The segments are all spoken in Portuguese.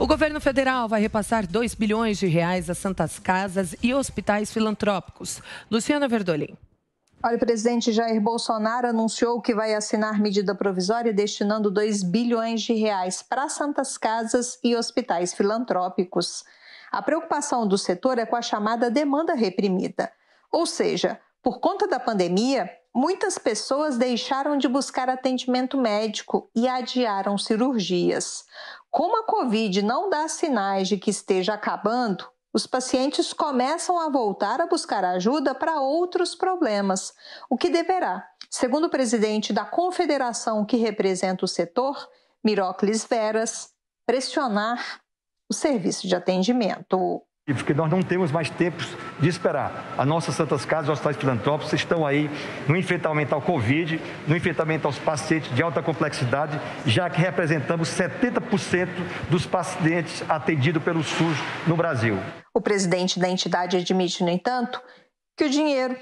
O governo federal vai repassar 2 bilhões de reais a santas casas e hospitais filantrópicos. Luciana Verdolim. Olha, o presidente Jair Bolsonaro anunciou que vai assinar medida provisória destinando 2 bilhões de reais para santas casas e hospitais filantrópicos. A preocupação do setor é com a chamada demanda reprimida, ou seja, por conta da pandemia, muitas pessoas deixaram de buscar atendimento médico e adiaram cirurgias. Como a Covid não dá sinais de que esteja acabando, os pacientes começam a voltar a buscar ajuda para outros problemas, o que deverá, segundo o presidente da confederação que representa o setor, Mirocles Veras, pressionar o serviço de atendimento porque nós não temos mais tempos de esperar. As nossas Santas Casas e hospitais filantrópicos estão aí no enfrentamento ao Covid, no enfrentamento aos pacientes de alta complexidade, já que representamos 70% dos pacientes atendidos pelo SUS no Brasil. O presidente da entidade admite, no entanto, que o dinheiro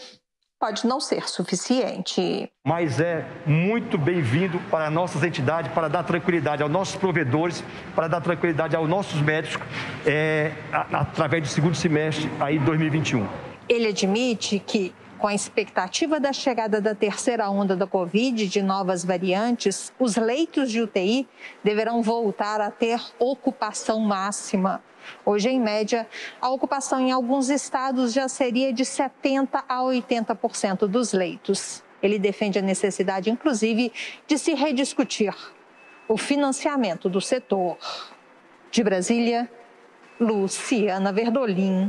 pode não ser suficiente. Mas é muito bem-vindo para nossas entidades, para dar tranquilidade aos nossos provedores, para dar tranquilidade aos nossos médicos, é, através do segundo semestre aí 2021. Ele admite que com a expectativa da chegada da terceira onda da Covid de novas variantes, os leitos de UTI deverão voltar a ter ocupação máxima. Hoje, em média, a ocupação em alguns estados já seria de 70% a 80% dos leitos. Ele defende a necessidade, inclusive, de se rediscutir o financiamento do setor. De Brasília, Luciana Verdolim.